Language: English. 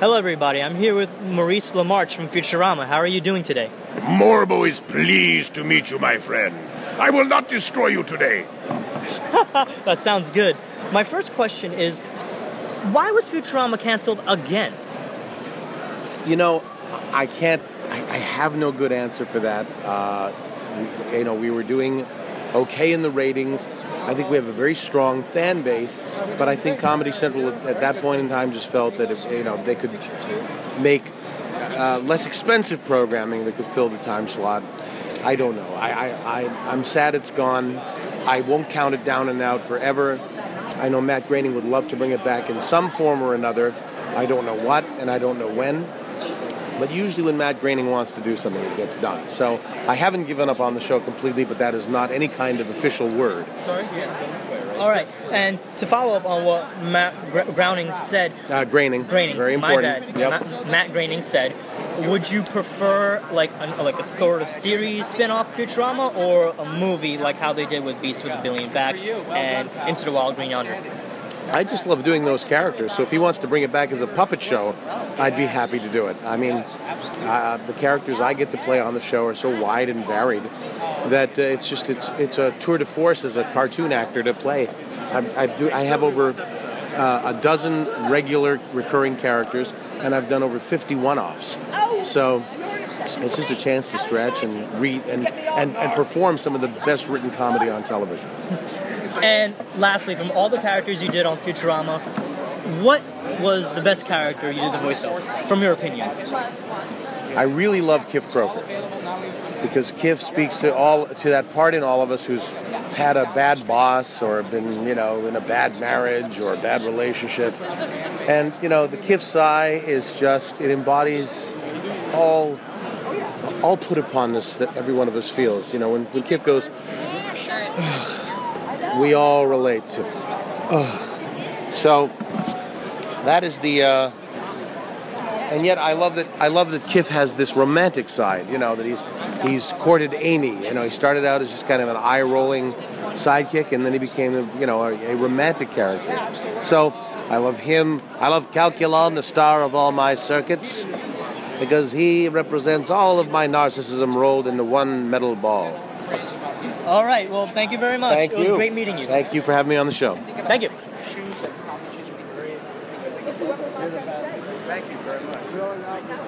Hello, everybody. I'm here with Maurice LaMarche from Futurama. How are you doing today? Morbo is pleased to meet you, my friend. I will not destroy you today. that sounds good. My first question is why was Futurama canceled again? You know, I can't, I, I have no good answer for that. Uh, we, you know, we were doing okay in the ratings. I think we have a very strong fan base, but I think Comedy Central at, at that point in time just felt that if, you know they could make uh, less expensive programming that could fill the time slot. I don't know. I, I, I, I'm sad it's gone. I won't count it down and out forever. I know Matt Groening would love to bring it back in some form or another. I don't know what, and I don't know when. But usually, when Matt Groening wants to do something, it gets done. So I haven't given up on the show completely, but that is not any kind of official word. Sorry? All right. And to follow up on what Matt Gr- Browning said. Uh, Groening. Groening. Very My important. Yep. Matt, Matt Groening said, would you prefer like a, like a sort of series spin-off Futurama or a movie like how they did with Beast with a Billion Backs and Into the Wild Green Yonder? I just love doing those characters. So if he wants to bring it back as a puppet show, I'd be happy to do it. I mean, uh, the characters I get to play on the show are so wide and varied that uh, it's just it's it's a tour de force as a cartoon actor to play. I, I do I have over uh, a dozen regular recurring characters, and I've done over 50 one-offs. So it's just a chance to stretch and read and, and, and perform some of the best written comedy on television. And lastly, from all the characters you did on Futurama, what was the best character you did the voice of, from your opinion? I really love Kif Kroker because Kif speaks to all to that part in all of us who's had a bad boss or been you know in a bad marriage or a bad relationship, and you know the Kif sigh is just it embodies all all put upon us that every one of us feels. You know when when Kif goes, we all relate to. Ugh. So that is the. Uh, and yet I love that I love that Kif has this romantic side. You know that he's he's courted Amy. You know he started out as just kind of an eye rolling sidekick, and then he became you know a, a romantic character. So I love him. I love Calculon, the star of all my circuits, because he represents all of my narcissism rolled into one metal ball. All right. Well, thank you very much. Thank it you. was great meeting you. Thank you for having me on the show. Thank you. Thank you very much.